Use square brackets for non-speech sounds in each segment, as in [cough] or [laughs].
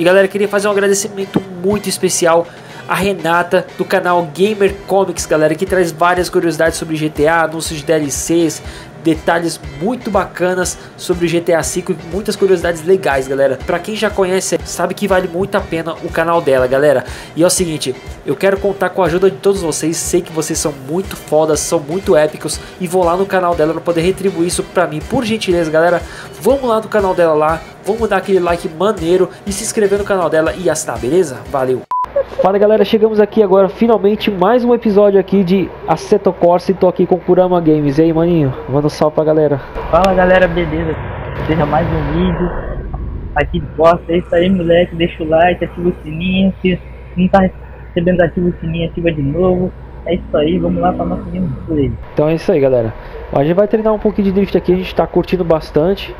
E galera, queria fazer um agradecimento muito especial a Renata do canal Gamer Comics, galera, que traz várias curiosidades sobre GTA, anúncios de DLCs, detalhes muito bacanas sobre GTA V muitas curiosidades legais, galera. Para quem já conhece, sabe que vale muito a pena o canal dela, galera. E é o seguinte, eu quero contar com a ajuda de todos vocês, sei que vocês são muito fodas, são muito épicos e vou lá no canal dela para poder retribuir isso para mim, por gentileza, galera. Vamos lá no canal dela lá, vamos dar aquele like maneiro e se inscrever no canal dela e assinar, beleza? Valeu! Fala galera, chegamos aqui agora finalmente mais um episódio aqui de Assetto Corsa e tô aqui com Kurama Games. E aí maninho, manda um salve pra galera. Fala galera, beleza? Seja mais um vídeo aqui de Corsa. É isso aí moleque, deixa o like, ativa o sininho. Se não tá recebendo ativa o sininho, ativa de novo. É isso aí, vamos lá pra nossa gameplay. Então é isso aí galera. A gente vai treinar um pouquinho de drift aqui, a gente tá curtindo bastante.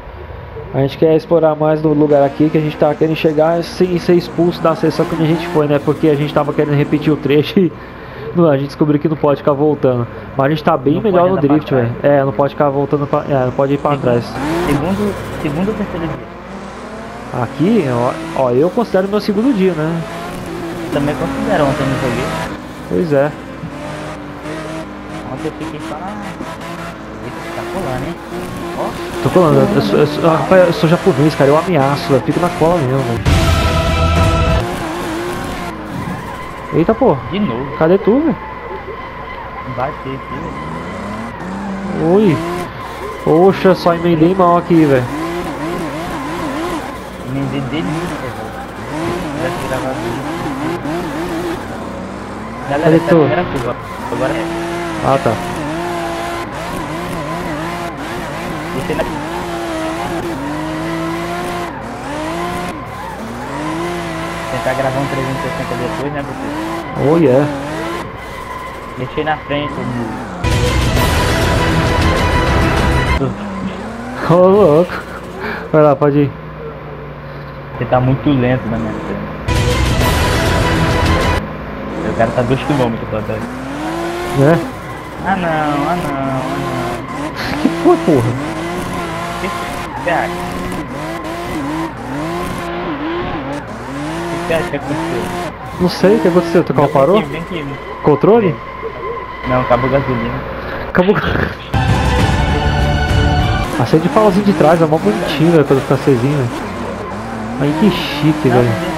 A gente quer explorar mais do lugar aqui que a gente tá querendo chegar sem ser expulso da sessão que a gente foi, né? Porque a gente tava querendo repetir o trecho e [laughs] não, a gente descobriu que não pode ficar voltando. Mas a gente tá bem não melhor no drift, velho. É, não pode ficar voltando pra, é, não pode ir pra segundo, trás. Segundo, segundo ou terceiro dia? Aqui, ó, ó, eu considero meu segundo dia, né? Também considero ontem no joguei. Pois é. Ontem eu fiquei na. Eita, tá colando, hein? Tô colando, eu, eu, sou, eu, rapaz, eu sou japonês, cara, eu ameaço, eu fico na cola mesmo, velho. Eita, pô. De novo. Cadê tu, velho? Ter aqui, velho. Oi. Poxa, só emendei mal aqui, velho. Emendei delícia, velho. Gravar Galera, Cadê tu? Agora é. Ah, tá. Você na... Tentar gravar um 360 depois, né, você? Oh, yeah. Deixei na frente, Ô, oh, louco. Vai lá, pode ir. Você tá muito lento na minha frente. O cara tá 2km pra trás. É? Ah não, ah não, ah não. [laughs] que foi, porra? Que você acha? O que você acha que aconteceu? Não sei o que aconteceu, teu carro Vem parou? aqui, vem aqui. Controle? Não, acabou a gasolina. Acabou. Acende o pauzinho de trás, é mó bonitinho, velho, quando ficar acesinho. Aí que chique, velho.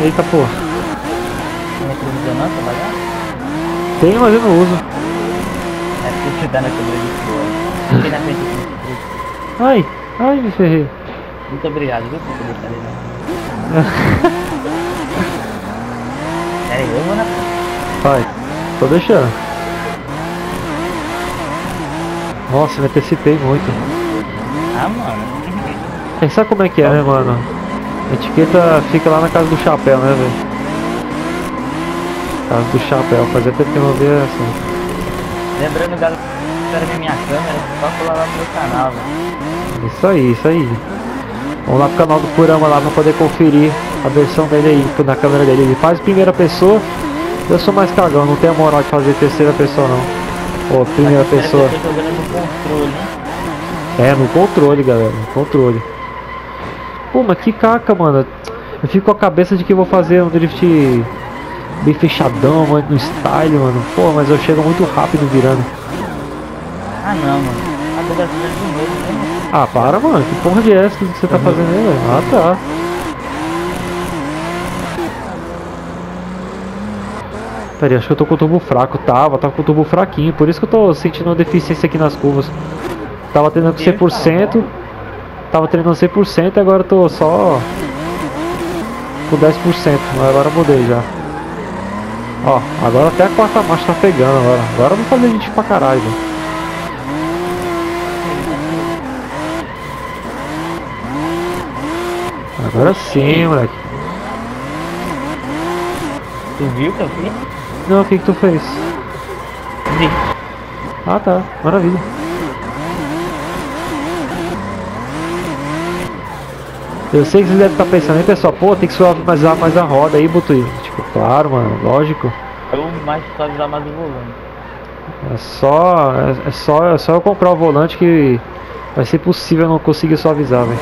Eita, pô. Tem retrovisor não, trabalhar? Tem, mas eu não uso. É porque você tá na câmera de fora. Fiquei na frente aqui. Ai, ai, me ferrei. Muito obrigado, viu, por deixar ele lá. [laughs] Pera aí, eu vou na frente. Vai, tô deixando. Nossa, me antecipei muito. Ah, mano. Sabe como é que é, né, mano? A etiqueta fica lá na casa do chapéu, né, velho? Casa do chapéu, fazia tempo que eu não via assim. Lembrando, galera, para ver minha câmera, só colar lá no meu canal, velho. Isso aí, isso aí. Vamos lá pro canal do Kurama lá pra poder conferir a versão dele aí, na câmera dele. Ele faz primeira pessoa, eu sou mais cagão, não tenho a moral de fazer terceira pessoa não. Ô, primeira pessoa. No controle, hein? É, no controle, galera, no controle. Pô, mas que caca, mano. Eu fico com a cabeça de que eu vou fazer um drift bem fechadão, mano, no style, mano. Pô, mas eu chego muito rápido virando. Ah, não, mano. A gasolina de novo, né? Ah, para, mano. Que porra de essa que você tá fazendo aí, velho? Ah, tá. Pera aí, acho que eu tô com o turbo fraco. Tava, tava com o turbo fraquinho. Por isso que eu tô sentindo uma deficiência aqui nas curvas. Tava treinando com 100%. Tava treinando 100% e agora eu tô só com 10%. Mas agora eu mudei já. Ó, agora até a quarta marcha tá pegando agora. Agora eu vou fazer gente pra caralho. Agora sim, moleque. Tu viu que eu fiz? Não, o que que tu fez? Vi. Ah tá, maravilha. Eu sei que você deve estar pensando, hein, pessoal, pô, tem que suavizar mais a roda aí, Butuí. Claro, mano, lógico. Eu mais suavizar mais o volume. É só, é, é, só, é só eu comprar o volante que vai ser possível não conseguir suavizar, velho.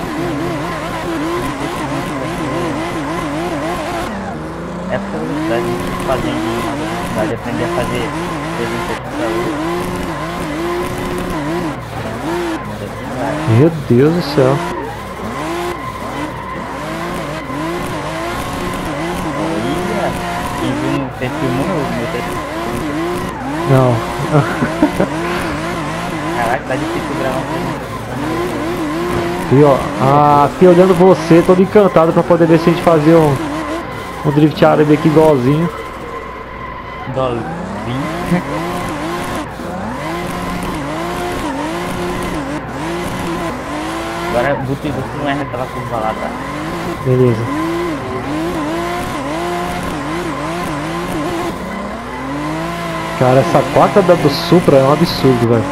Essa velocidade fazendo vai aprender a fazer 360 Meu Deus do céu. Olha, e viu, você filmou meu teste não. Caraca, tá difícil gravar E ó, ah, aqui olhando você, todo encantado pra poder ver se a gente fazer um, um drift árabe aqui igualzinho. Igualzinho? Agora, Guti, você não erra aquela curva lá, tá? Beleza. Cara, essa quarta da do Supra é um absurdo, velho.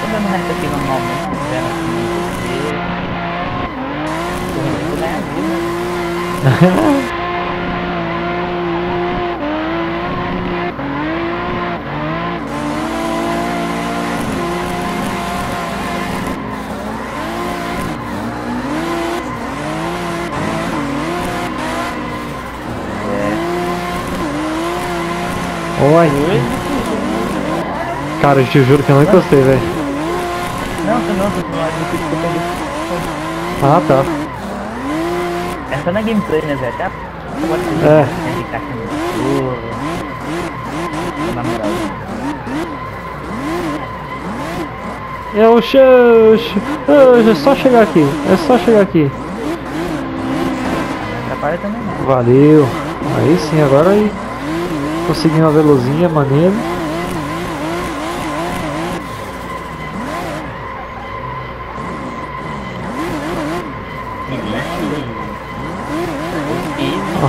Tô dando reto aqui normalmente, vendo aqui, correndo Oi. Cara, eu te juro que eu não encostei, velho. Não, você não, você não Ah, tá. Essa não é gameplay, né, velho? Até É. É o Xuxa. É só chegar aqui. É só chegar aqui. Atrapalha também não. Valeu. Aí sim, agora aí. Consegui uma velozinha, maneiro.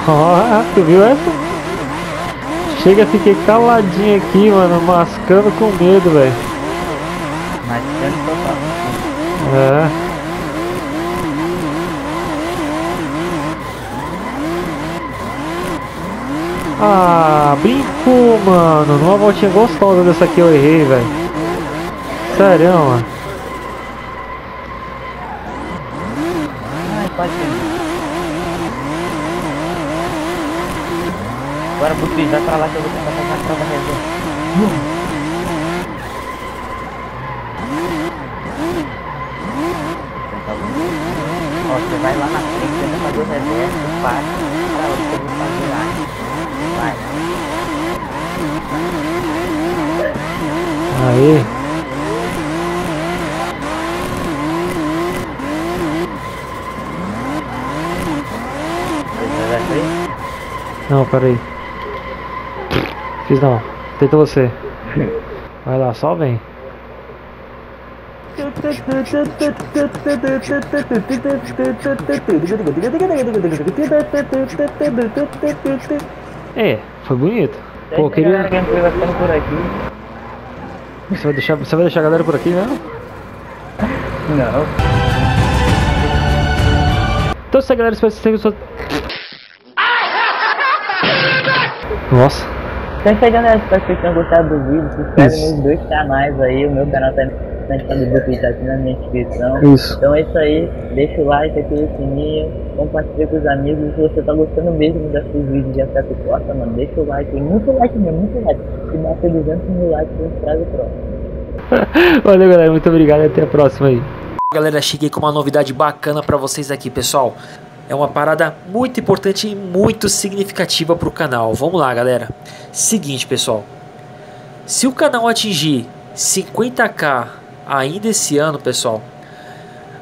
Oh, tu viu essa? Chega, fiquei caladinho aqui, mano, mascando com medo, velho. Mascando total. É. Ah, brincou, mano. Numa voltinha gostosa dessa aqui eu errei, velho. Sério, mano. Ai, pode Agora vou pisar pra lá que eu vou tentar passar a prova reserva. Ó, você vai lá na frente, tenta fazer o reverso, passa pra onde eu vou fazer lá. Vai. Aí. Não, peraí. Fiz não. Tenta você. Vai lá, só vem. É, foi bonito. Pô, queria. Você vai deixar, você vai deixar a galera por aqui mesmo? Não. Então se a galera espera que você. Nossa. Então é isso aí galera, espero que vocês tenham gostado do vídeo. Se inscreve nos dois canais aí, o meu canal tá no grupo tá aqui na minha descrição. Isso. Então é isso aí, deixa o like, ativa o sininho, compartilha com os amigos. Se você tá gostando mesmo desses vídeos de afeto costa, mano, deixa o like, muito like mesmo, muito like. Se bater 200 mil likes, a gente traz o próximo. [laughs] Valeu galera, muito obrigado e até a próxima aí. Galera, cheguei com uma novidade bacana pra vocês aqui, pessoal. É uma parada muito importante e muito significativa para o canal. Vamos lá, galera. Seguinte, pessoal. Se o canal atingir 50k ainda esse ano, pessoal,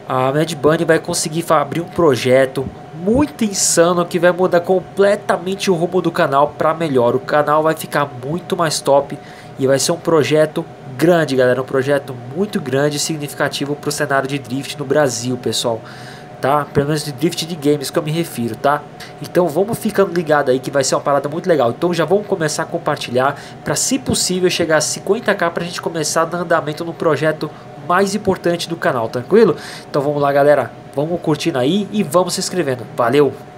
a Mad Bunny vai conseguir abrir um projeto muito insano que vai mudar completamente o rumo do canal para melhor. O canal vai ficar muito mais top e vai ser um projeto grande, galera, um projeto muito grande e significativo para o cenário de drift no Brasil, pessoal tá? Pelo menos de drift de games que eu me refiro, tá? Então vamos ficando ligado aí que vai ser uma parada muito legal. Então já vamos começar a compartilhar para se possível chegar a 50k para a gente começar a dar andamento no projeto mais importante do canal, tranquilo? Então vamos lá, galera. Vamos curtindo aí e vamos se inscrevendo. Valeu!